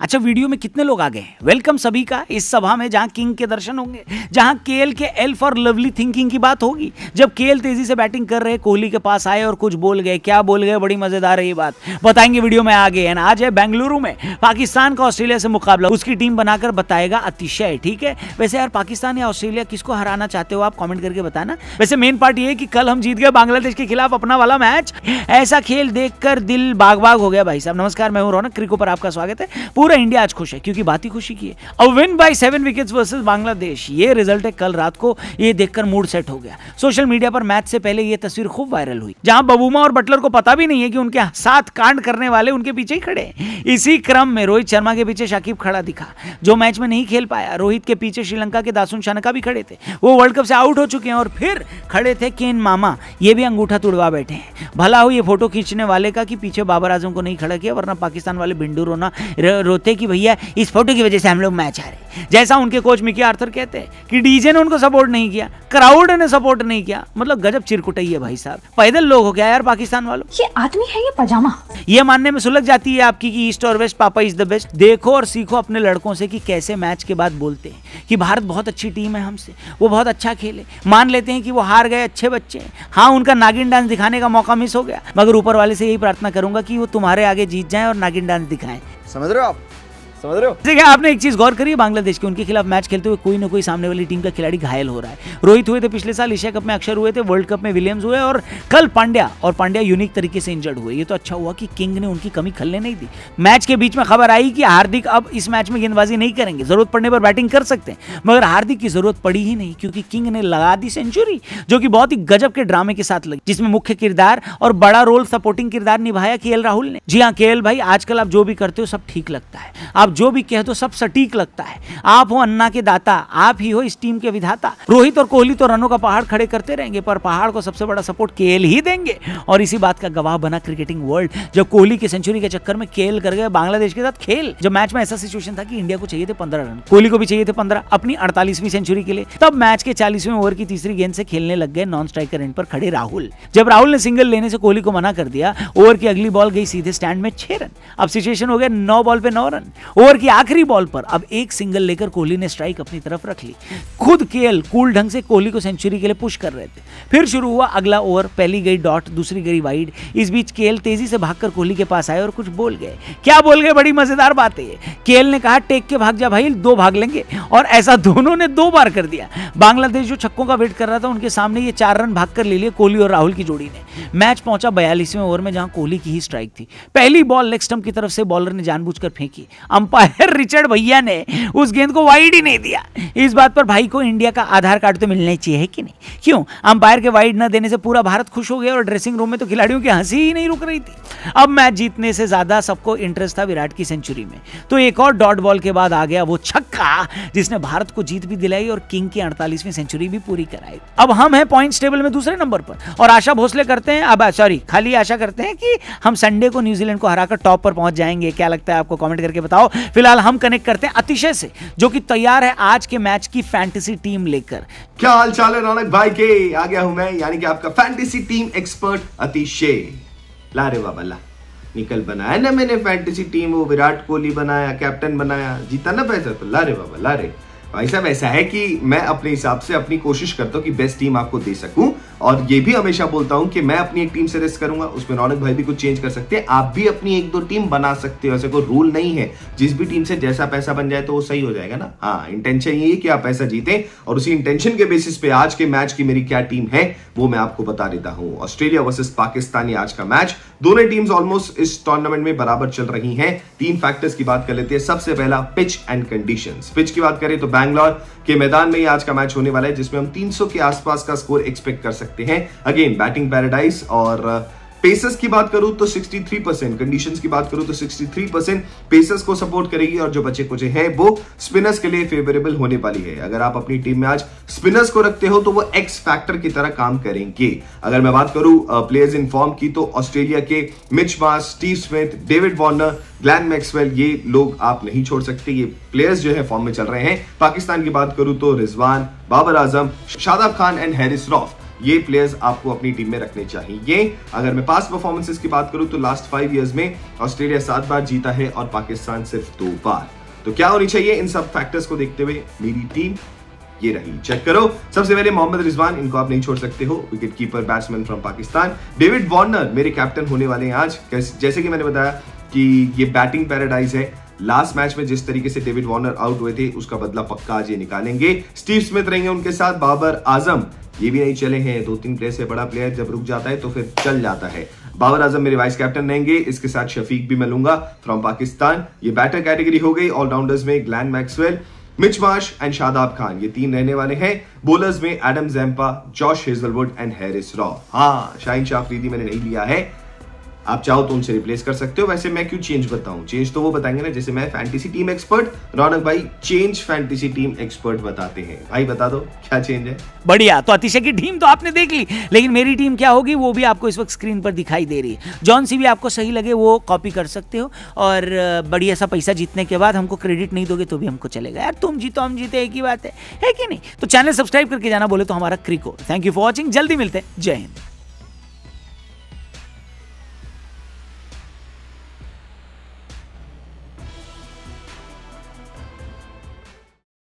अच्छा वीडियो में कितने लोग आ गए वेलकम सभी का इस सभा में जहाँ किंग के दर्शन होंगे, जहाँ केएल के एल्फ और लवली थिंकिंग की बात होगी। जब केएल तेज़ी से बैटिंग कर रहे कोहली के पास आए और कुछ बोल गए, क्या बोल गए, बड़ी मज़ेदार है ये बात। बताएँगे वीडियो में आगे एंड आज है बेंगलुरु में पाकिस्तान का ऑस्ट्रेलिया से मुकाबला। उसकी टीम बनाकर बताएगा अतिशय, ठीक है? वैसे यार पाकिस्तान या ऑस्ट्रेलिया किसको हराना चाहते हो आप कॉमेंट करके बताना। वैसे मेन पार्ट ये कि कल हम जीत गए बांग्लादेश के खिलाफ अपना वाला मैच ऐसा खेल देखकर दिल बाग बाग हो गया भाई साहब। नमस्कार, मैं हूँ रौनक, क्रिको पर आपका स्वागत है। पूरा इंडिया आज खुश है, क्योंकि बात ही खुशी की है। और win by seven wickets versus Bangladesh ये रिज़ल्ट है कल रात को, ये देखकर मूड सेट हो गया। सोशल मीडिया पर मैच से पहले ये तस्वीर खूब वायरल हुई, जहाँ बबूमा और बटलर को पता भी नहीं है कि उनके साथ कांड करने वाले उनके पीछे ही खड़े इसी क्रम में रोहित शर्मा के पीछे शाकिब खड़ा दिखा, जो मैच में नहीं खेल पाया। रोहित के पीछे श्रीलंका के दासुन शानका भी खड़े थे। वो वर्ल्ड कप से आउट हो चुके हैं और फिर खड़े थे केन मामा, ये भी अंगूठा तुड़वा बैठे हैं। भला हो ये फ़ोटो खींचने वाले का कि पीछे बाबर आज़म को नहीं खड़ा किया, वरना पाकिस्तान वाले भिंडू रोना रोते कि भैया इस फ़ोटो की वजह से हम लोग मैच हारे। जैसा उनके कोच मिकी आर्थर कहते हैं कि डीजे ने उनको सपोर्ट नहीं किया क्राउड ने सपोर्ट नहीं किया मतलब गजब चिरकुटई है भाई साहब। पैदल लोग हो क्या यार पाकिस्तान वालों। ये आदमी है ये पजामा? ये मानने में सुलझ जाती है आपकी कि ईस्ट और वेस्ट पापा इज़ द बेस्ट देखो और सीखो अपने लड़कों से कि कैसे मैच के बाद बोलते हैं कि भारत बहुत अच्छी टीम है हमसे वो बहुत अच्छा खेले। मान लेते हैं कि वो हार गए अच्छे बच्चे हैं। हाँ उनका नागिन डांस दिखाने का मौका मिस हो गया मगर ऊपर वाले से यही प्रार्थना करूँगा कि वो तुम्हारे आगे जीत जाए और नागिन डांस दिखाएँ। समझ रहे हो आप? समझ रहे हो? देखिए आपने एक चीज़ गौर करी है बांग्लादेश के, उनके खिलाफ मैच खेलते हुए कोई ना कोई सामने वाली टीम का खिलाड़ी घायल हो रहा है। रोहित हुए थे पिछले साल, एशिया कप में अक्षर हुए थे, वर्ल्ड कप में विलियम्स हुए और कल पांड्या, और पांड्या यूनिक तरीके से इंजर्ड हुए। ये तो अच्छा हुआ कि किंग ने उनकी कमी खलने नहीं दी। मैच के बीच में खबर आई कि हार्दिक अब इस मैच में गेंदबाजी नहीं करेंगे। ज़रूरत पड़ने पर बैटिंग कर सकते हैं, मगर हार्दिक की ज़रूरत पड़ी ही नहीं, क्योंकि किंग ने लगा दी सेंचुरी, जो कि बहुत ही गजब के ड्रामे के साथ लगी, जिसमें मुख्य किरदार और बड़ा रोल सपोर्टिंग किरदार निभाया के राहुल ने। जी हाँ के भाई, आजकल आप जो भी करते हो सब ठीक लगता है। आप जो भी कह दो सब सब सटीक लगता है। आप हो अन्ना के दाता, आप ही हो इस टीम के विधाता। रोहित और कोहली तो रनों का पहाड़ खड़े करते रहेंगे, पर पहाड़ को सबसे बड़ा सपोर्ट केएल ही देंगे। और इसी बात का गवाह बना क्रिकेटिंग वर्ल्ड, जब कोहली के सेंचुरी के चक्कर में केएल कर गए बांग्लादेश के साथ खेल, जब मैच में ऐसा सिचुएशन था कि इंडिया को चाहिए थे पंद्रह रन, कोहली को भी चाहिए थे पंद्रह, अपनी अड़तालीसवीं सेंचुरी के लिए, तब मैच के चालीसवें ओवर की तीसरी गेंद से खेलने लग गए नॉन स्ट्राइकर एंड पर खड़े राहुल। जब राहुल ने सिंगल लेने से कोहली को मना कर दिया, ओवर की अगली बॉल गई सीधे स्टैंड में छह रन, अब सिचुएशन हो गया नौ बॉल पे नौ रन। ओवर की आखिरी बॉल पर अब एक सिंगल लेकर कोहली ने स्ट्राइक अपनी तरफ़ रख ली। खुद केएल कूल ढंग से कोहली को सेंचुरी के लिए पुश कर रहे थे। फिर शुरू हुआ अगला ओवर, पहली गई डॉट, दूसरी गई वाइड। इस बीच केएल तेज़ी से भागकर कोहली के पास आए और कुछ बोल गए। क्या बोल गए? बड़ी मज़ेदार बात है केएल ने कहा, टेक के भाग जा भाई, दो भाग लेंगे। और ऐसा दोनों ने दो बार कर दिया। बांग्लादेश जो छक्कों का वेट कर रहा था, उनके सामने ये चार रन भाग कर ले लिए कोहली और राहुल की जोड़ी ने। मैच पहुँचा बयालीसवें ओवर में, जहाँ कोहली की ही स्ट्राइक थी। पहली बॉल लेग स्टंप की तरफ़ से बॉलर ने जानबूझकर फेंकी। अंपायर रिचर्ड भैया ने उस गेंद को वाइड ही नहीं दिया। इस बात पर भाई को इंडिया का आधार कार्ड तो मिलना ही चाहिए कि नहीं? क्यों? अंपायर के वाइड न देने से पूरा भारत खुश हो गया और ड्रेसिंग रूम में तो खिलाड़ियों की हँसी ही नहीं रुक रही थी। अब मैच जीतने से ज़्यादा सबको इंटरेस्ट था विराट की सेंचुरी में। तो एक और डॉट बॉल के बाद आ गया वो छक्का, जिसने भारत को जीत भी दिलाई और किंग की अड़तालीसवीं सेंचुरी भी पूरी कराई। अब हम हैं पॉइंट्स टेबल में दूसरे नंबर पर और आशा भोसले करते हैं, अब सॉरी खाली आशा करते हैं कि हम संडे को न्यूजीलैंड को हराकर टॉप पर पहुँच जाएँगे। क्या लगता है आपको? कमेंट करके बताओ। फ़िलहाल हम कनेक्ट करते हैं अतिशय से, जो कि तैयार है आज के मैच की फैंटेसी टीम लेकर। क्या हाल चाल है रौनक भाई के? आ गया हूँ मैं, यानी कि आपका फैंटेसी टीम एक्सपर्ट अतिशय। ला रे बाबा, ला। निकल बनाया ना मैंने फैंटेसी टीम वो विराट कोहली बनाया कैप्टन बनाया। जीता ना पैसा तो ला रे बाबा, ला रे। भाई साहब, ऐसा है कि मैं अपने हिसाब से अपनी कोशिश करता हूँ कि बेस्ट टीम आपको दे सकूँ। और ये भी हमेशा बोलता हूँ कि मैं अपनी एक टीम से करूँगा, उसमें रौनक भाई भी कुछ चेंज कर सकते हैं। आप भी अपनी एक दो टीम बना सकते हो, ऐसे कोई रूल नहीं है। जिस भी टीम से जैसा पैसा बन जाए तो वो सही हो जाएगा ना। हाँ इंटेंशन ये कि आप पैसा जीते और उसी इंटेंशन के बेसिस पे आज के मैच की मेरी क्या टीम है, वो मैं आपको बता देता हूँ। ऑस्ट्रेलिया वर्सेस पाकिस्तान आज का मैच दोनों टीम्स ऑलमोस्ट इस टूर्नामेंट में बराबर चल रही हैं। तीन फैक्टर्स की बात कर लेते हैं। सबसे पहला पिच एंड कंडीशंस पिच की बात करें तो बैंगलोर के मैदान में ही आज का मैच होने वाला है, जिसमें हम 300 के आसपास का स्कोर एक्सपेक्ट कर सकते हैं। अगेन बैटिंग पैराडाइज और पेसर्स की बात करूँ तो 63 परसेंट कंडीशन की बात करूँ तो 63 परसेंट पेसर्स को सपोर्ट करेगी और जो बचे कुछ है वो स्पिनर्स के लिए फेवरेबल होने वाली है। अगर आप अपनी टीम में आज स्पिनर्स को रखते हो तो वो एक्स फैक्टर की तरह काम करेंगे। अगर मैं बात करूँ प्लेयर्स इन फॉर्म की तो ऑस्ट्रेलिया के Mitch Marsh Steve Smith David Warner Glenn Maxwell ये लोग आप नहीं छोड़ सकते। ये प्लेयर्स जो है फॉर्म में चल रहे हैं। पाकिस्तान की बात करूँ तो रिजवान बाबर आज़म शादाब खान एंड हैरिस रॉफ ये प्लेयर्स आपको अपनी टीम में रखने चाहिए। अगर मैं पास परफॉर्मेंसेस की बात करूँ तो लास्ट फाइव ईयर्स में ऑस्ट्रेलिया सात बार जीता है और पाकिस्तान सिर्फ़ दो बार। तो क्या होनी चाहिए इन सब फैक्टर्स को देखते हुए? मेरी टीम ये रही। चेक करो। सबसे पहले मोहम्मद रिजवान, इनको आप नहीं छोड़ सकते हो। Wicket keeper batsman from Pakistan. David Warner मेरे कैप्टन होने वाले हैं आज। जैसे कि मैंने बताया कि ये बैटिंग पैराडाइज है। लास्ट मैच में जिस तरीके से डेविड वार्नर आउट हुए थे, उसका बदला पक्का आज ये निकालेंगे। स्टीव स्मिथ रहेंगे उनके साथ। बाबर आज़म ये भी नहीं चले हैं। दो तीन प्लेयर से बड़ा प्लेयर जब रुक जाता है तो फिर चल जाता है। बाबर आज़म मेरे वाइस कैप्टन रहेंगे इसके साथ शफीक भी मैं लूँगा फ्रॉम पाकिस्तान। ये बैटर कैटेगरी हो गई ऑलराउंडर्स में Glenn Maxwell, Mitch Marsh and Shadab Khan. ये तीन रहने वाले हैं। बोलर्स में Adam Zampa, Josh Hazlewood and Haris Rauf. हाँ शाहिन शाह मैंने नहीं लिया है। आप चाहो तो उनसे रिप्लेस कर सकते हो। वैसे मैं क्यों चेंज बताऊँ? चेंज तो वो बताएँगे ना जैसे मैं फैंटेसी टीम एक्सपर्ट रौनक भाई चेंज फैंटेसी टीम एक्सपर्ट बताते हैं। भाई बता दो क्या चेंज है? बढ़िया तो अतिशय की टीम तो आपने देख ली लेकिन मेरी टीम क्या होगी वो भी आपको इस वक्त स्क्रीन पर दिखाई दे रही है। जॉन सी भी आपको सही लगे वो कॉपी कर सकते हो और बढ़िया सा पैसा जीतने के बाद हमको क्रेडिट नहीं दोगे तो भी हमको चलेगा। यार तुम जीतो हम जीते एक ही बात है, है कि नहीं? तो चैनल सब्सक्राइब करके जाना बोले तो हमारा क्रिको थैंक यू फॉर वॉचिंग जल्दी मिलते हैं जय हिंद।